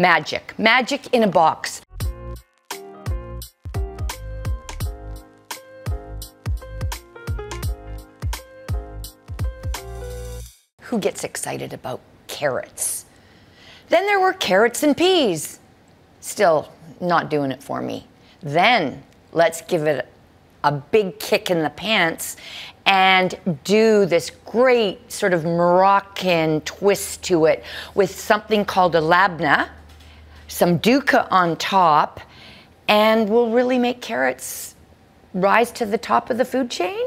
Magic, magic in a box. Who gets excited about carrots? Then there were carrots and peas. Still not doing it for me. Then let's give it a big kick in the pants and do this great sort of Moroccan twist to it with something called a labneh, some dukkah on top, and we'll really make carrots rise to the top of the food chain.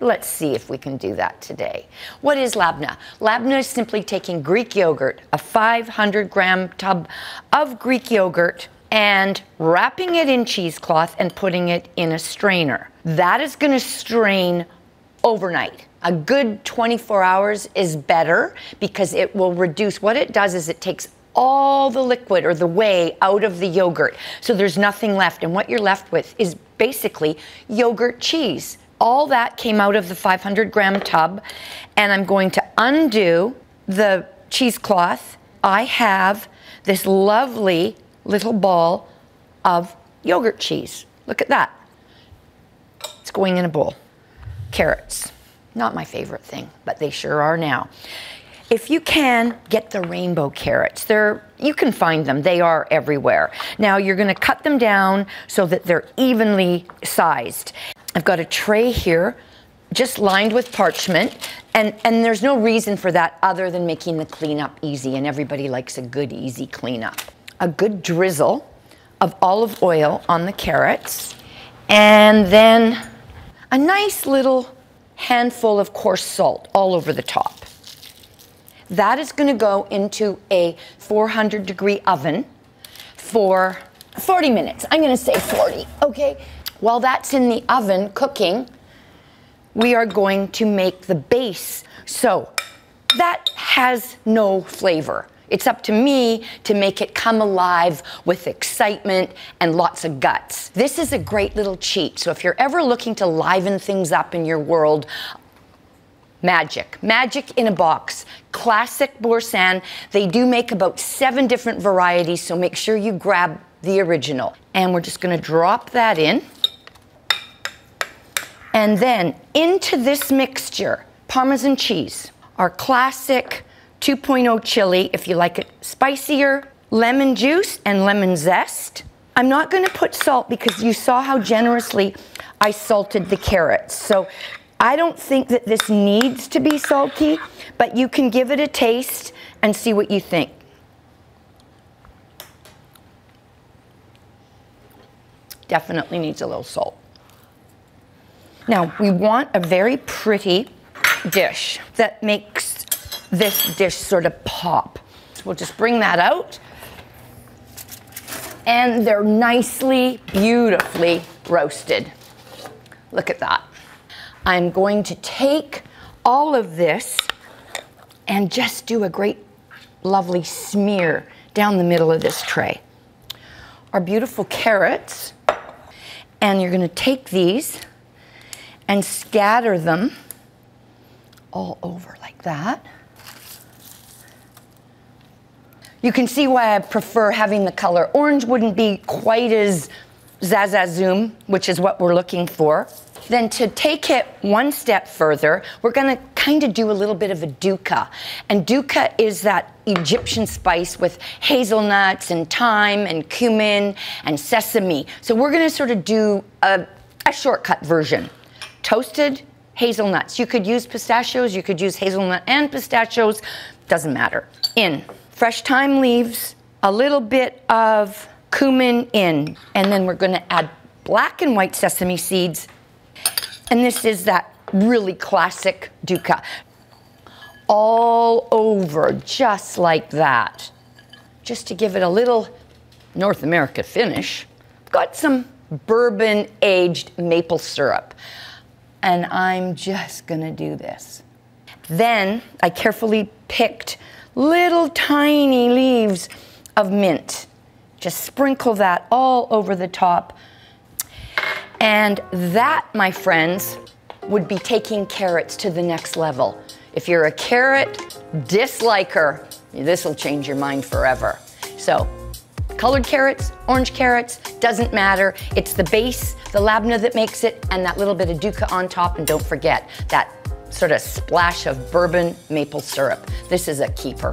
Let's see if we can do that today. What is labneh? Labneh is simply taking Greek yogurt, a 500 gram tub of Greek yogurt, and wrapping it in cheesecloth and putting it in a strainer. That is going to strain overnight. A good 24 hours is better because it will reduce. What it does is it takes all the liquid or the whey out of the yogurt. So there's nothing left. And what you're left with is basically yogurt cheese all that came out of the 500 gram tub and I'm going to undo the cheesecloth. I have this lovely little ball of yogurt cheese. Look at that. It's going in a bowl. Carrots. Not my favorite thing, but they sure are now. If you can, get the rainbow carrots. They're, you can find them. They are everywhere. Now you're gonna cut them down so that they're evenly sized. I've got a tray here just lined with parchment and, and there's no reason for that other than making the cleanup easy and everybody likes a good easy cleanup. A good drizzle of olive oil on the carrots and then a nice little handful of coarse salt all over the top. That is gonna go into a 400 degree oven for 40 minutes. I'm gonna say 40, okay? While that's in the oven cooking, we are going to make the base. So that has no flavor. It's up to me to make it come alive with excitement and lots of guts. This is a great little cheat. So if you're ever looking to liven things up in your world, Magic, magic in a box, classic Boursin. They do make about seven different varieties, so make sure you grab the original. And we're just gonna drop that in. And then into this mixture, Parmesan cheese, our classic 2.0 chili, if you like it spicier, lemon juice and lemon zest. I'm not gonna put salt because you saw how generously I salted the carrots. So I don't think that this needs to be salty, but you can give it a taste and see what you think. Definitely needs a little salt. Now, we want a very pretty dish that makes this dish sort of pop. So we'll just bring that out. And they're nicely, beautifully roasted. Look at that. I'm going to take all of this and just do a great, lovely smear down the middle of this tray. Our beautiful carrots, and you're gonna take these and scatter them all over like that. You can see why I prefer having the color. Orange wouldn't be quite as zazazoom, which is what we're looking for. Then to take it one step further, we're gonna kind of do a little bit of a dukkah. And dukkah is that Egyptian spice with hazelnuts and thyme and cumin and sesame. So we're gonna sort of do a, a shortcut version toasted hazelnuts. You could use pistachios, you could use hazelnut and pistachios, doesn't matter. In fresh thyme leaves, a little bit of cumin in, and then we're gonna add black and white sesame seeds. And this is that really classic dukkah. All over, just like that. Just to give it a little North America finish. Got some bourbon aged maple syrup and I'm just gonna do this. Then I carefully picked little tiny leaves of mint. Just sprinkle that all over the top. And that, my friends, would be taking carrots to the next level. If you're a carrot disliker, this will change your mind forever. So Colored carrots, orange carrots, doesn't matter. It's the base, the labneh that makes it, and that little bit of dukkah on top. And don't forget that sort of splash of bourbon maple syrup. This is a keeper.